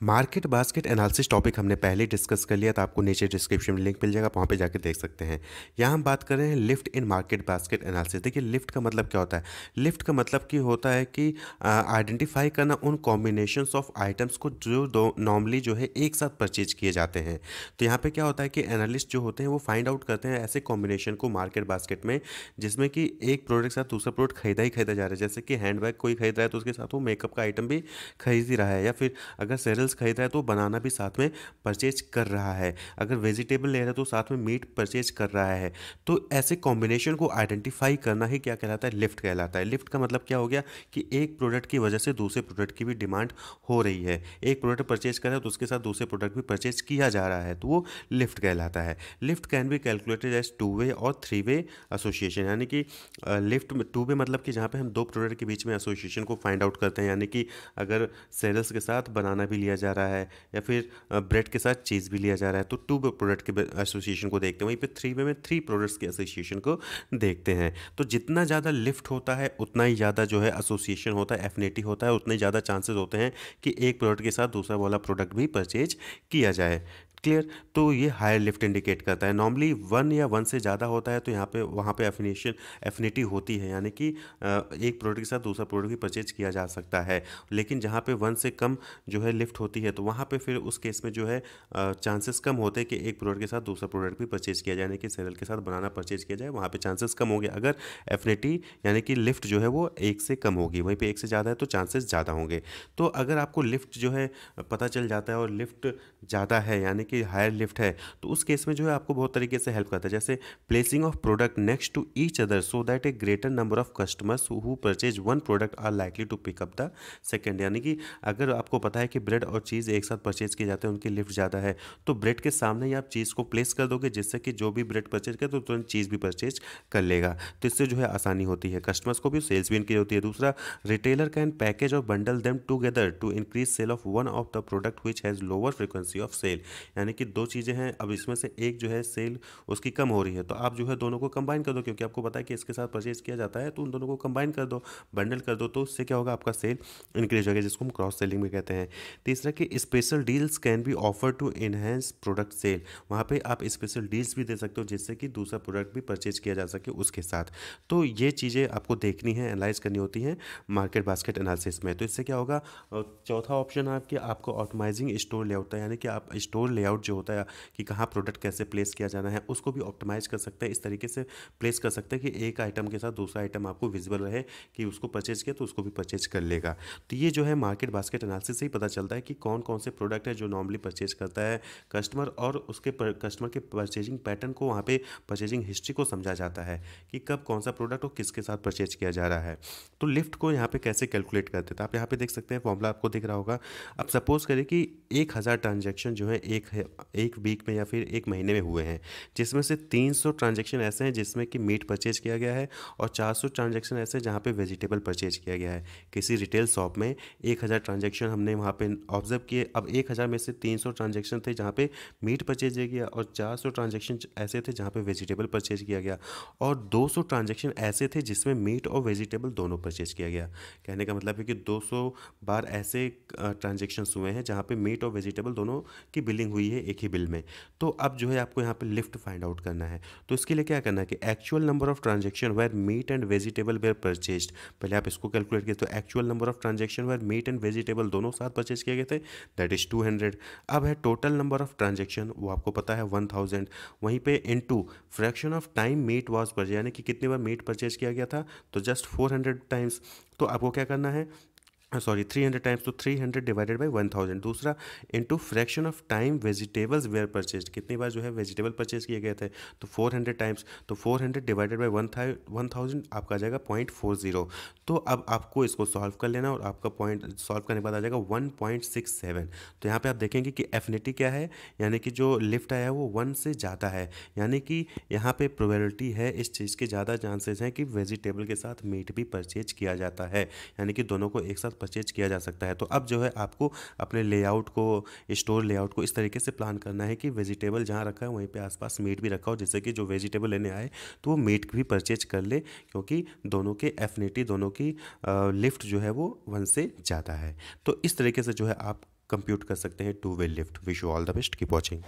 Market basket analysis topic हमने पहले discuss कर लिया था, आपको नीचे डिस्क्रिप्शन में लिंक मिल जाएगा वहाँ पे जाकर देख सकते हैं। यहाँ हम बात कर रहे हैं lift in market basket analysis. देखिए, लिफ्ट का मतलब क्या होता है? लिफ्ट का मतलब कि होता है कि आइडेंटिफाई करना उन कॉम्बिनेशन ऑफ़ आइटम्स को जो नॉर्मली जो है एक साथ परचेज किए जाते हैं। तो यहाँ पर क्या होता है कि एनालिस्ट जो होते हैं, वो फाइंड आउट करते हैं ऐसे कॉम्बिनेशन को मार्केट बास्केट में, जिसमें कि एक प्रोडक्ट साथ दूसरा प्रोडक्ट खरीदा ही खरीदा जा रहा है। जैसे कि हैंड बैग कोई खरीद रहा है तो उसके साथ वो मेकअप का आइटम भी खरीद ही रहा है। या फिर अगर सेरल वेजिटेबल्स खरीद रहा है तो बनाना भी साथ में परचेज कर रहा है। अगर वेजिटेबल ले रहा है तो साथ में मीट परचेज कर रहा है। तो ऐसे कॉम्बिनेशन को आइडेंटिफाई करना ही क्या कहलाता है? लिफ्ट कहलाता है। लिफ्ट का मतलब क्या हो गया कि एक प्रोडक्ट की वजह से दूसरे प्रोडक्ट की भी डिमांड हो रही है। एक प्रोडक्ट परचेज कर रहा है तो उसके साथ दूसरे प्रोडक्ट भी परचेज किया जा रहा है तो वो लिफ्ट कहलाता है। Lift can be calculated as two way और थ्री वे एसोसिएशन यानी कि लिफ्ट टू वे मतलब कि जहाँ पे हम दो प्रोडक्ट के बीच में एसोसिएशन को फाइंड आउट करते हैं, यानी कि अगर सेल्स के साथ बनाना भी लिया जा रहा है या फिर ब्रेड के साथ चीज़ भी लिया जा रहा है। तो टू प्रोडक्ट के एसोसिएशन को देखते हैं। वहीं पर थ्री वे में थ्री प्रोडक्ट्स के एसोसिएशन को देखते हैं। तो जितना ज़्यादा लिफ्ट होता है, उतना ही ज़्यादा जो है एसोसिएशन होता है एफिनेटी होता है, उतने ज़्यादा चांसेस होते हैं कि एक प्रोडक्ट के साथ दूसरा वाला प्रोडक्ट भी परचेज किया जाए। क्लियर तो ये हायर लिफ्ट इंडिकेट करता है। नॉर्मली वन या वन से ज़्यादा होता है तो यहाँ पे, वहाँ पे एफिनेशन एफिनिटी होती है। यानी कि एक प्रोडक्ट के साथ दूसरा प्रोडक्ट भी परचेज किया जा सकता है। लेकिन जहाँ पे वन से कम जो है लिफ्ट होती है तो वहाँ पे फिर उस केस में जो है चांसेस कम होते हैं कि एक प्रोडक्ट के साथ दूसरा प्रोडक्ट भी परचेज किया जाए। यानी कि सेरल के साथ बनाना परचेज किया जाए, वहाँ पर चांसेस कम होंगे। अगर एफिनिटी यानी कि लिफ्ट जो है वो एक से कम होगी, वहीं पर एक से ज़्यादा है तो चांसेस ज़्यादा होंगे। तो अगर आपको लिफ्ट जो है, पता चल जाता है और लिफ्ट ज़्यादा है, यानी कि हायर लिफ्ट है तो उस केस में जो है आपको बहुत तरीके से हेल्प करता है। जैसे placing of product next to each other so that a greater number of customers who purchase one product are likely to pick up the second यानी कि अगर आपको पता है कि ब्रेड और चीज़ एक साथ परचेज किए जाते हैं, उनकी लिफ्ट ज़्यादा है तो ब्रेड के सामने ही आप चीज़ को प्लेस कर दोगे, जिससे कि जो भी ब्रेड परचेज करे तो तुरंत चीज़ भी परचेज कर लेगा। तो इससे जो है आसानी होती है कस्टमर्स को भी सेल्स भी इनकी होती है। दूसरा रिटेलर कैन पैकेज और bundle them together to increase sale of one of the product which has lower frequency of sale यानी कि दो चीज़ें हैं, अब इसमें से एक जो है सेल, उसकी कम हो रही है। तो आप जो है दोनों को कंबाइन कर दो, क्योंकि आपको पता है कि इसके साथ परचेज किया जाता है तो उन दोनों को कंबाइन कर दो बंडल कर दो तो उससे क्या होगा, आपका सेल इंक्रीज होगा जिसको हम क्रॉस सेलिंग में कहते हैं। तीसरा कि special deals can be offer to enhance product sale वहाँ पर आप स्पेशल डील्स भी दे सकते हो, जिससे कि दूसरा प्रोडक्ट भी परचेज किया जा सके उसके साथ। तो ये चीज़ें आपको देखनी है एनालाइज करनी होती हैं मार्केट बास्केट एनालिसिस में। तो इससे क्या होगा चौथा ऑप्शन आपके, आपको ऑटोमाइजिंग स्टोर लेआउट है यानी कि आप स्टोर लेआउट जो होता है, कि कहाँ प्रोडक्ट कैसे प्लेस किया जाना है, उसको भी ऑप्टिमाइज कर सकते हैं। इस तरीके से प्लेस कर सकते हैं कि एक आइटम के साथ दूसरा आइटम आपको विजिबल रहे, कि उसको परचेज किया तो उसको भी परचेज कर लेगा। तो ये जो है मार्केट बास्केट एनालिसिस से ही पता चलता है कि कौन कौन से प्रोडक्ट है जो नॉर्मली परचेज करता है कस्टमर और उसके कस्टमर के परचेजिंग पैटर्न को वहाँ पर परचेजिंग हिस्ट्री को समझा जाता है कि कब कौन सा प्रोडक्ट और किसके साथ परचेज किया जा रहा है। तो लिफ्ट को यहाँ पे कैसे कैलकुलेट करते थे आप यहाँ पे देख सकते हैं फॉर्मूला आपको दिख रहा होगा। अब सपोज़ करें कि एक हज़ार ट्रांजेक्शन जो है, एक एक वीक में या फिर एक महीने में हुए हैं, जिसमें से 300 ट्रांजेक्शन ऐसे हैं जिसमें कि मीट परचेज किया गया है और 400 ट्रांजेक्शन ऐसे जहाँ पे वेजिटेबल परचेज किया गया है। किसी रिटेल शॉप में 1000 ट्रांजेक्शन हमने वहाँ पे ऑब्ज़र्व किए। अब 1000 में से 300 ट्रांजेक्शन थे जहाँ पे मीट परचेज किया गया और 400 ट्रांजेक्शन ऐसे थे जहाँ पे वेजिटेबल परचेज किया गया और 200 ट्रांजेक्शन ऐसे थे जिसमें मीट और वेजिटेबल दोनों परचेज किया गया। कहने का मतलब है कि 200 बार ऐसे ट्रांजेक्शन हुए हैं जहाँ पे मीट और वेजिटेबल दोनों की बिलिंग हुई है एक ही बिल में। तो अब जो है आपको यहाँ पे लिफ्ट फाइंड आउट करना है। तो इसके लिए क्या करना है कि actual number of transaction were meat and vegetable were purchase पहले आप इसको कैलकुलेट किए तो actual number of transaction were meat and vegetable दोनों साथ परचेज किए गए थे। दैट इज़ टू अब है टोटल नंबर ऑफ़ ट्रांजेक्शन वो आपको पता है वन वहीं पे in fraction of time meat was purchase यानी कि कितनी बार मीट परचेज किया गया था? तो जस्ट फोर टाइम्स तो आपको क्या करना है? सॉरी थ्री हंड्रेड टाइम्स तो three hundred divided by one thousand दूसरा into fraction of time vegetables were purchase कितनी बार जो है वेजिटेबल परचेज किए गए थे? तो फोर हंड्रेड टाइम्स तो four hundred divided by one one thousand आपका आ जाएगा पॉइंट फोर ज़ीरो तो अब आपको इसको सॉल्व कर लेना और आपका पॉइंट सॉल्व करने के बाद आ जाएगा वन पॉइंट सिक्स सेवन तो यहाँ पर आप देखेंगे कि एफिनिटी क्या है? यानी कि जो लिफ्ट आया है वो वन से ज़्यादा है. यानी कि यहाँ पर प्रोबेबिलिटी है, इस चीज़ के ज़्यादा चांसेस हैं कि वेजिटेबल के साथ मीट भी परचेज किया जाता है. यानी कि दोनों को एक साथ परचेज किया जा सकता है। तो अब जो है आपको अपने लेआउट को स्टोर लेआउट को इस तरीके से प्लान करना है कि वेजिटेबल जहाँ रखा है, वहीं पे आसपास मीट भी रखा हो, जिससे कि जो वेजिटेबल लेने आए तो वो मीट भी परचेज कर ले, क्योंकि दोनों के एफिनिटी दोनों की लिफ्ट जो है वो वन से ज़्यादा है। तो इस तरीके से जो है आप कंप्यूट कर सकते हैं two way lift wish you all the best keep watching